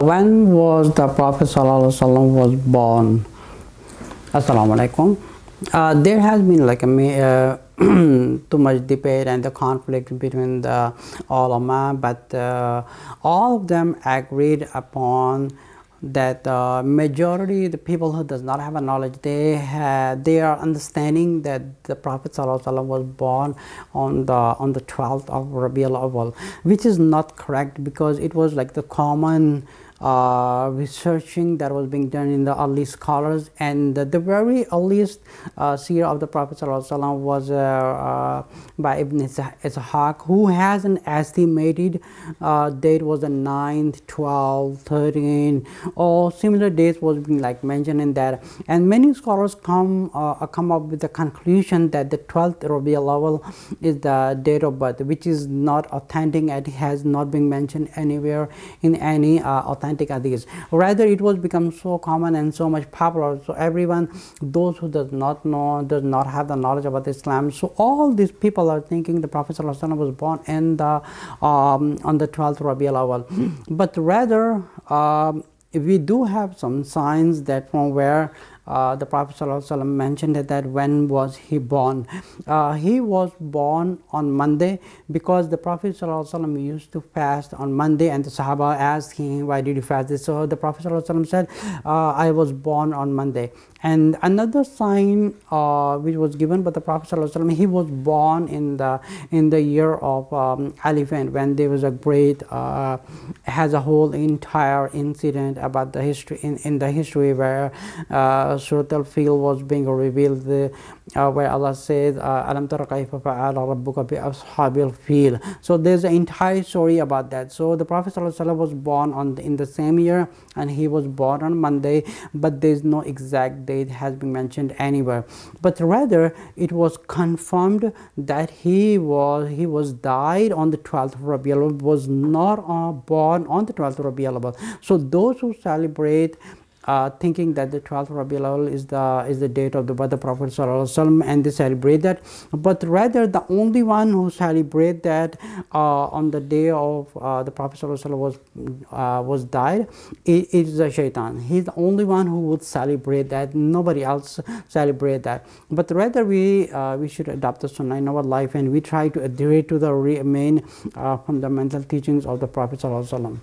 When was the Prophet ﷺ was born? Assalamu alaikum. Uh, there has been like a uh, too much debate and the conflict between the ulama, but uh, all of them agreed upon that uh, majority the people who does not have a knowledge they they are understanding that the prophet ﷺ was born on the on the 12th of Rabiul Awal which is not correct because it was like the common uh, researching that was being done in the early scholars. And the, the very earliest uh, seer of the Prophet ﷺ was uh, uh, by Ibn Ishaq who has an estimated uh, date was the 9th, 12th, 13th or similar dates was being like mentioned in that. And many scholars come uh, come up with the conclusion that the 12th Rabiul Awal is the date of birth which is not authentic and has not been mentioned anywhere in any authentic rather it was become so common and so much popular so everyone those who does not know does not have the knowledge about islam so all these people are thinking the prophet was born in the um, on the 12th rabiul awal but rather um, we do have some signs that from where uh, the Prophet ﷺ mentioned that when was he born. Uh, he was born on Monday because the Prophet ﷺ used to fast on Monday and the Sahaba asked him why did you fast So the Prophet ﷺ said uh, I was born on Monday. And another sign uh, which was given by the Prophet ﷺ, he was born in the in the year of um, elephant when there was a great uh, has a whole entire incident about the history in, in the history where uh, Surah Al-Fil was being revealed uh, where Allah says uh, Alam tara kayfa fa'ala rabbuka bi ashabil fil so there's an entire story about that. So the Prophet ﷺ was born on the, in the same year and he was born on Monday but there's no exact date has been mentioned anywhere. But rather it was confirmed that he was he was died on the 12th of Rabiul was not uh, born on the 12th of Rabiul so those who celebrate uh, thinking that the 12th Rabiul Awal is the is the date of the birth of Prophet and they celebrate that. But rather the only one who celebrate that uh, on the day of uh, the Prophet Sallallahu was uh, was died is the shaitan. He's the only one who would celebrate that. Nobody else celebrate that. But rather we uh, we should adopt the sunnah in our life and we try to adhere to the main uh, fundamental teachings of the Prophet Sallallahu